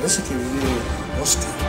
Adesso che vedi Oscar.